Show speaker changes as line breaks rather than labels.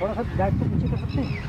थोड़ा सा बैग को तो पीछे कर सकते हैं?